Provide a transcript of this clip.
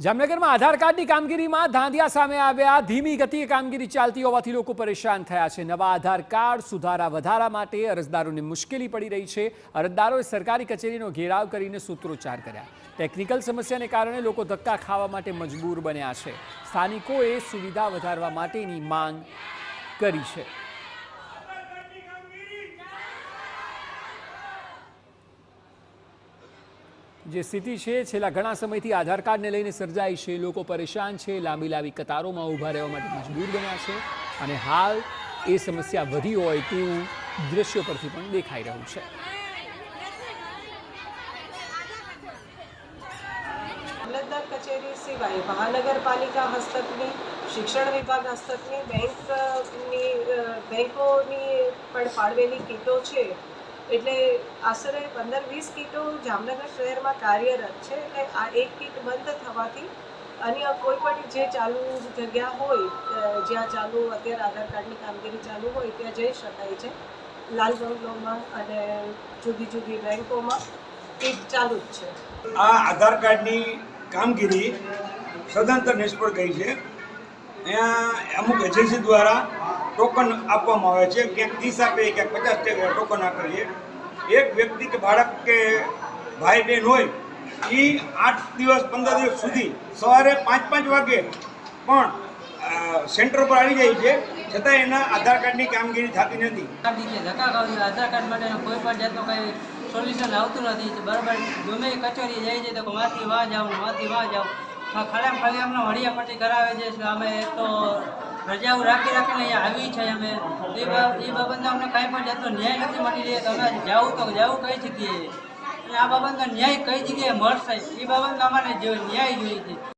જામનગરમાં આધાર કાર્ડની કામગીરીમાં ધાંધિયા સામે આવ્યા, ધીમી ગતિએ કામગીરી ચાલતી હોવાથી લોકો પરેશાન થયા છે. નવા આધાર કાર્ડ સુધારા વધારા માટે અરજદારોને મુશ્કેલી પડી રહી છે. અરજદારોએ સરકારી કચેરીનો ઘેરાવ કરીને સૂત્રોચ્ચાર કર્યા. ટેકનિકલ સમસ્યાને કારણે લોકો ધક્કા ખાવા માટે મજબૂર બન્યા છે. સ્થાનિકોએ સુવિધા વધારવા માટેની માંગ કરી છે. જે સ્થિતિ છે, છેલ્લા ઘણા સમયથી આધાર કાર્ડને લઈને સર્જાઈ છે. લોકો પરેશાન છે. લાંબી લાંબી કતારોમાં ઊભા રહેવા માટે મજબૂર બન્યા છે અને હાલ એ સમસ્યા વધી હોય તેવું દ્રશ્યો પરથી પણ દેખાઈ રહ્યું છે. મામલતદાર કચેરી સિવાય મહાનગરપાલિકા હસ્તકની, શિક્ષણ વિભાગ હસ્તકની બેંકની બેંકોની પણ ફાળવેલી કીટો છે. એટલે આશરે પંદર વીસ કીટો જામનગર શહેરમાં કાર્યરત છે. એટલે આ એક કીટ બંધ થવાથી અન્ય કોઈ પણ જે ચાલુ જગ્યા હોય જ્યાં ચાલુ અત્યારે આધાર કાર્ડની કામગીરી ચાલુ હોય, ત્યાં જઈ શકાય છે. લાલ બંગલોમાં અને જુદી જુદી બેંકોમાં કીટ ચાલુ જ છે. આ આધાર કાર્ડની કામગીરી સદંતર નિષ્ફળ ગઈ છે. અહીંયા અમુક એજન્સી દ્વારા ટોકન આપવામાં આવે છે ક્યાંક ત્રીસ આપે ક્યાંક પચાસ ટકા ટોકન આપે છે. એક વ્યક્તિ કે બાળક કે ભાઈ બહેન હોય એ આઠ દિવસ, પંદર દિવસ સુધી સવારે પાંચ પાંચ વાગે પણ સેન્ટર પર આવી જાય છે. છતાં એના આધાર કાર્ડની કામગીરી થતી નથી. આધાર કાર્ડ માટે કોઈ પણ જાતનું કંઈ સોલ્યુશન આવતું નથી. બરાબર, ગમે કચેરી જાય છે, તો માથી વાં જાવ માથી વાહ જાવ ખાલી ખાલી અમને હળિયા પટ્ટી કરાવે છે અમે તો રજાઓ રાખી રાખીને અહીંયા આવી છે અમે. એ એ બાબતનો અમને કાંઈ પણ જાતનો ન્યાય નથી મળી રહ્યો. તમે જાવું તો જાવું કઈ જગ્યાએ. અને આ બાબતનો ન્યાય કઈ જગ્યાએ મળશે? એ બાબતનો અમારે જે ન્યાય જોઈએ છે.